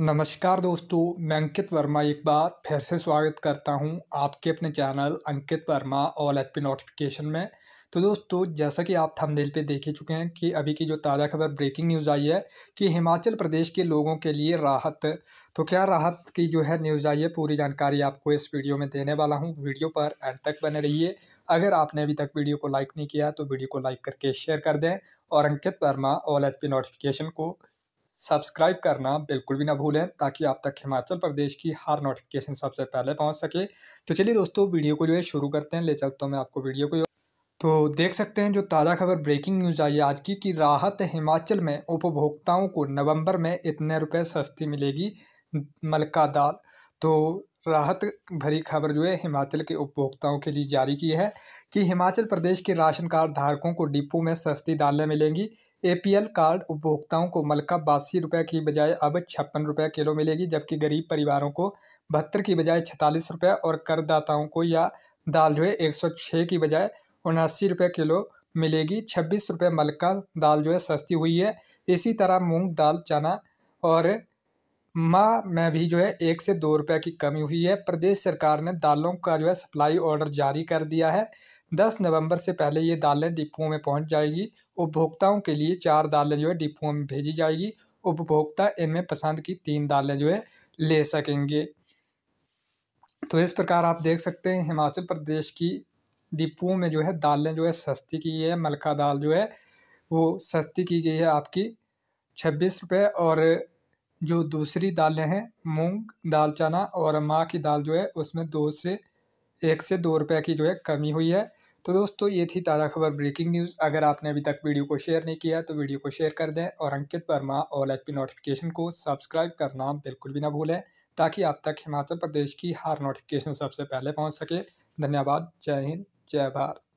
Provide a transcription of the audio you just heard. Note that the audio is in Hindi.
नमस्कार दोस्तों, मैं अंकित वर्मा एक बार फिर से स्वागत करता हूँ आपके अपने channel Ankit Verma all H P notification में। तो दोस्तों, जैसा कि आप थंबनेल पे देख ही चुके हैं कि अभी की जो ताज़ा खबर ब्रेकिंग न्यूज़ आई है कि हिमाचल प्रदेश के लोगों के लिए राहत तो क्या राहत की जो है न्यूज़ आई है, पूरी जानकारी आपको इस वीडियो में देने वाला हूँ। वीडियो पर एंड तक बने रहिए। अगर आपने अभी तक वीडियो को लाइक नहीं किया तो वीडियो को लाइक करके शेयर कर दें और Ankit Verma all H P notification को सब्सक्राइब करना बिल्कुल भी ना भूलें, ताकि आप तक हिमाचल प्रदेश की हर नोटिफिकेशन सबसे पहले पहुँच सके। तो चलिए दोस्तों, वीडियो को जो है शुरू करते हैं। ले चलता हूँ मैं आपको वीडियो को। तो देख सकते हैं जो ताज़ा खबर ब्रेकिंग न्यूज़ आई आज की, कि राहत हिमाचल में उपभोक्ताओं को नवंबर में इतने रुपये सस्ती मिलेगी, मलका दाल। तो राहत भरी खबर जो है हिमाचल के उपभोक्ताओं के लिए जारी की है कि हिमाचल प्रदेश के राशन कार्ड धारकों को डिपो में सस्ती दालें मिलेंगी। एपीएल कार्ड उपभोक्ताओं को मलका बासी रुपये की बजाय अब छप्पन रुपये किलो मिलेगी, जबकि गरीब परिवारों को बहत्तर की बजाय छतालीस रुपये और करदाताओं को या दाल जो है एक सौ छः की बजाय उनासी रुपये किलो मिलेगी। छब्बीस रुपये मलका दाल जो है सस्ती हुई है। इसी तरह मूंग दाल, चना और माह में भी जो है एक से दो रुपये की कमी हुई है। प्रदेश सरकार ने दालों का जो है सप्लाई ऑर्डर जारी कर दिया है। दस नवंबर से पहले ये दालें डिपुओं में पहुँच जाएगी। उपभोक्ताओं के लिए चार दालें जो है डिपुओं में भेजी जाएगी। उपभोक्ता इनमें पसंद की तीन दालें जो है ले सकेंगे। तो इस प्रकार आप देख सकते हैं, हिमाचल प्रदेश की डिपुओं में जो है दालें जो है सस्ती की है। मलका दाल जो है वो सस्ती की गई है आपकी छब्बीस रुपये और जो दूसरी दालें हैं, मूंग दाल चना और माँ की दाल जो है, उसमें दो से एक से दो रुपये की जो है कमी हुई है। तो दोस्तों, ये थी ताज़ा खबर ब्रेकिंग न्यूज़ अगर आपने अभी तक वीडियो को शेयर नहीं किया तो वीडियो को शेयर कर दें और Ankit Verma all H P notification को सब्सक्राइब करना बिल्कुल भी ना भूलें, ताकि आप तक हिमाचल प्रदेश की हर नोटिफिकेशन सबसे पहले पहुँच सके। धन्यवाद। जय हिंद। जय भारत।